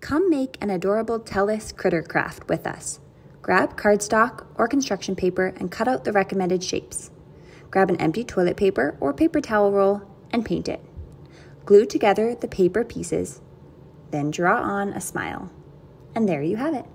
Come make an adorable TELUS critter craft with us. Grab cardstock or construction paper and cut out the recommended shapes. Grab an empty toilet paper or paper towel roll and paint it. Glue together the paper pieces, then draw on a smile. And there you have it.